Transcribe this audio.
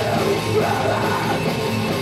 to run